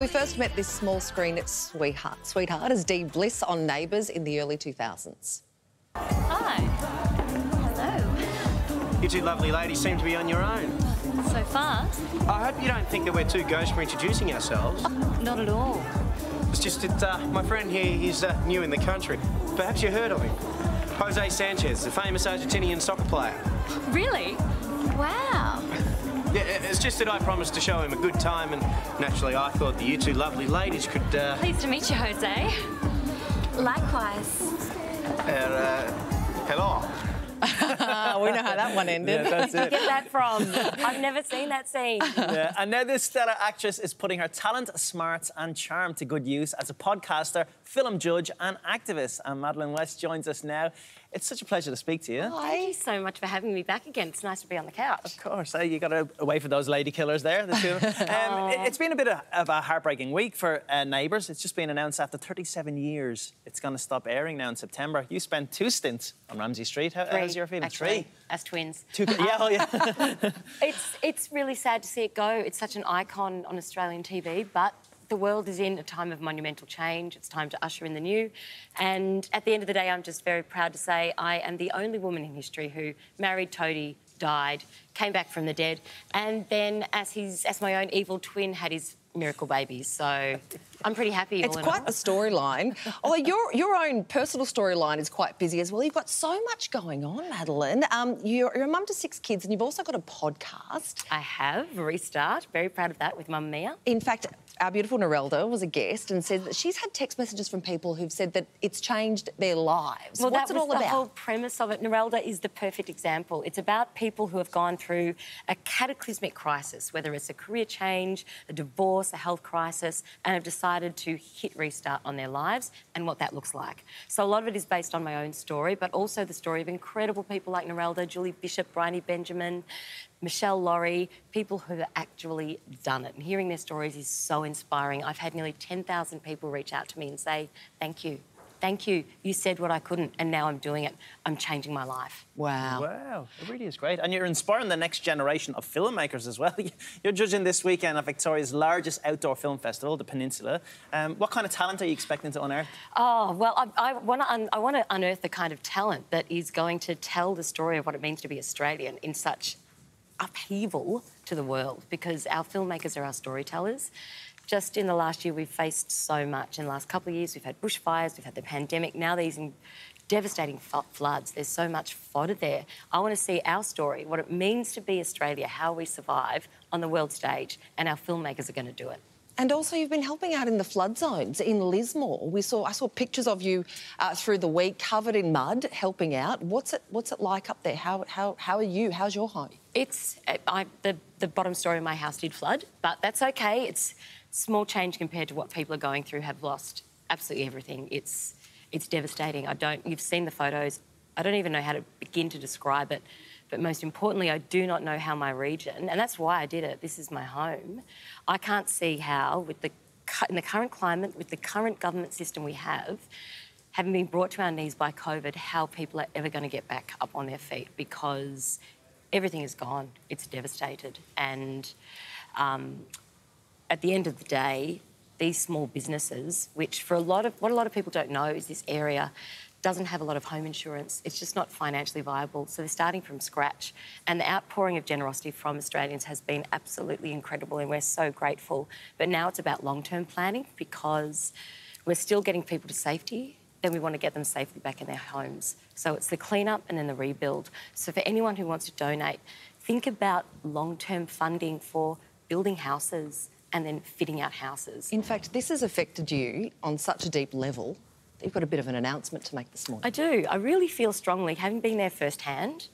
We first met this small screen at sweetheart, sweetheart as Dee Bliss on Neighbours in the early 2000s. Hi. Hello. You two lovely ladies seem to be on your own. So fast? I hope you don't think that we're too ghosts for introducing ourselves. Oh, not at all. It's just that uh, my friend here is uh, new in the country. Perhaps you heard of him. Jose Sanchez, the famous Argentinian soccer player. Really? Wow. It's just that I promised to show him a good time, and naturally I thought that you two lovely ladies could. Uh... Pleased to meet you, Jose. Likewise. Uh, hello. we know how that one ended. Yeah, that's it. Get that from? I've never seen that scene. Yeah, and now this stellar actress is putting her talent, smarts, and charm to good use as a podcaster, film judge, and activist. And Madeleine West joins us now. It's such a pleasure to speak to you. Oh, thank you so much for having me back again. It's nice to be on the couch. Of course. You got to away for those lady killers there, the two. um, it, has been a bit of, of a heartbreaking week for uh, Neighbours. It's just been announced after 37 years it's going to stop airing now in September. You spent two stints on Ramsay Street. How, Three, how's your feeling? Actually, Three? As twins. Two, yeah, oh, yeah. it's, it's really sad to see it go. It's such an icon on Australian TV, but the world is in a time of monumental change. It's time to usher in the new. And at the end of the day, I'm just very proud to say I am the only woman in history who married Toadie, died, came back from the dead, and then as his as my own evil twin had his miracle babies. So I'm pretty happy. It's quite a storyline. Although your your own personal storyline is quite busy as well. You've got so much going on, Madeleine. Um, you're, you're a mum to six kids, and you've also got a podcast. I have restart. Very proud of that with Mamamia. In fact, our beautiful Narelda was a guest and said that she's had text messages from people who've said that it's changed their lives. Well, What's that it all the about? whole premise of it. Narelda is the perfect example. It's about people who have gone through a cataclysmic crisis, whether it's a career change, a divorce, a health crisis, and have decided to hit restart on their lives and what that looks like. So a lot of it is based on my own story, but also the story of incredible people like Narelda, Julie Bishop, Bryony Benjamin, Michelle Laurie, people who have actually done it. And hearing their stories is so inspiring. I've had nearly 10,000 people reach out to me and say, thank you. Thank you. You said what I couldn't, and now I'm doing it. I'm changing my life. Wow. Wow, it really is great. And you're inspiring the next generation of filmmakers as well. You're judging this weekend at Victoria's largest outdoor film festival, the Peninsula. Um, what kind of talent are you expecting to unearth? Oh, well, I, I want to un- I want to unearth the kind of talent that is going to tell the story of what it means to be Australian in such upheaval to the world because our filmmakers are our storytellers. Just in the last year, we've faced so much. In the last couple of years, we've had bushfires, we've had the pandemic, now these devastating floods. There's so much fodder there. I want to see our story, what it means to be Australia, how we survive on the world stage, and our filmmakers are going to do it. And also, you've been helping out in the flood zones in Lismore. We saw, I saw pictures of you uh, through the week, covered in mud, helping out. What's it, what's it like up there? How, how, how are you? How's your home? It's I, the the bottom story of my house did flood, but that's okay. It's small change compared to what people are going through. Have lost absolutely everything. It's it's devastating. I don't. You've seen the photos. I don't even know how to begin to describe it. But most importantly, I do not know how my region, and that's why I did it. This is my home. I can't see how, with the in the current climate, with the current government system we have, having been brought to our knees by COVID, how people are ever going to get back up on their feet because everything is gone. It's devastated. And um, at the end of the day, these small businesses, which for a lot of what a lot of people don't know is this area doesn't have a lot of home insurance. It's just not financially viable. So they're starting from scratch. And the outpouring of generosity from Australians has been absolutely incredible, and we're so grateful. But now it's about long term planning because we're still getting people to safety. Then we want to get them safely back in their homes. So it's the cleanup and then the rebuild. So for anyone who wants to donate, think about long term funding for building houses and then fitting out houses. In fact, this has affected you on such a deep level You've got a bit of an announcement to make this morning. I do. I really feel strongly, having been there firsthand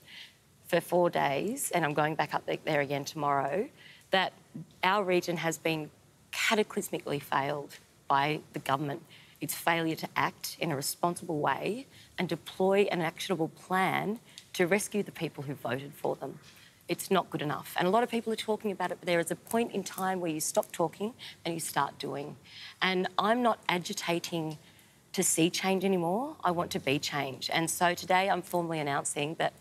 for four days, and I'm going back up there again tomorrow, that our region has been cataclysmically failed by the government. Its failure to act in a responsible way and deploy an actionable plan to rescue the people who voted for them. It's not good enough. And a lot of people are talking about it, but there is a point in time where you stop talking and you start doing. And I'm not agitating to see change anymore. I want to be change. And so today I'm formally announcing that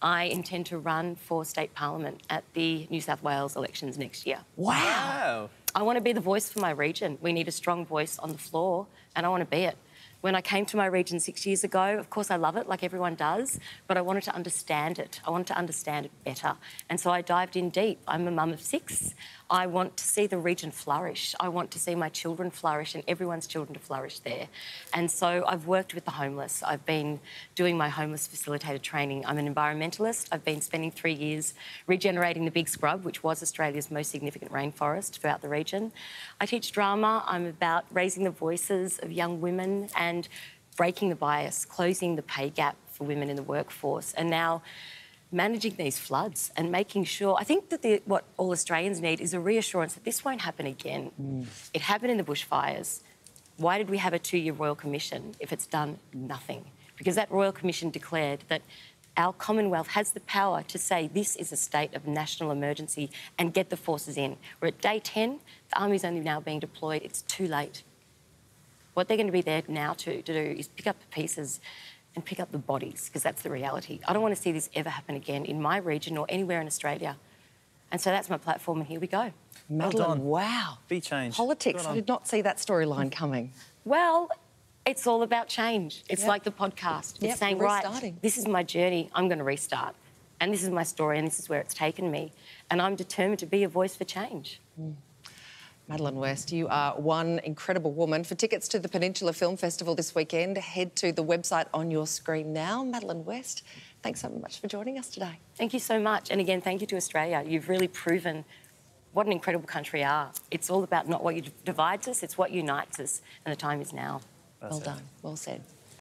I intend to run for state parliament at the New South Wales elections next year. Wow. I want to be the voice for my region. We need a strong voice on the floor, and I want to be it. When I came to my region six years ago, of course, I love it like everyone does, but I wanted to understand it. I wanted to understand it better. And so I dived in deep. I'm a mum of six. I want to see the region flourish. I want to see my children flourish and everyone's children to flourish there. And so I've worked with the homeless. I've been doing my homeless facilitator training. I'm an environmentalist. I've been spending three years regenerating the Big Scrub, which was Australia's most significant rainforest throughout the region. I teach drama. I'm about raising the voices of young women and breaking the bias, closing the pay gap for women in the workforce. And now managing these floods and making sure. I think that the, what all Australians need is a reassurance that this won't happen again. Mm. It happened in the bushfires. Why did we have a two year Royal Commission if it's done nothing? Because that Royal Commission declared that our Commonwealth has the power to say this is a state of national emergency and get the forces in. We're at day 10, the army's only now being deployed, it's too late. What they're going to be there now to, to do is pick up the pieces and pick up the bodies, because that's the reality. I don't want to see this ever happen again in my region or anywhere in Australia. And so that's my platform, and here we go. Madeleine, well wow. Be change. Politics. I did not see that storyline coming. Well, it's all about change. It's yep. like the podcast. It's yep, saying, right, this is my journey, I'm going to restart. And this is my story, and this is where it's taken me. And I'm determined to be a voice for change. Mm. Madeleine West, you are one incredible woman. For tickets to the Peninsula Film Festival this weekend, head to the website on your screen now. Madeleine West, thanks so much for joining us today. Thank you so much. And again, thank you to Australia. You've really proven what an incredible country are. It's all about not what divides us, it's what unites us, and the time is now. Well it. done. Well said.